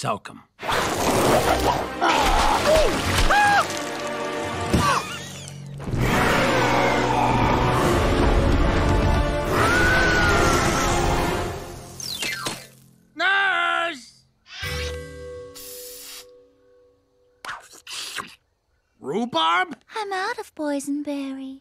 soak 'em. Nurse! Rhubarb? I'm out of boysenberry.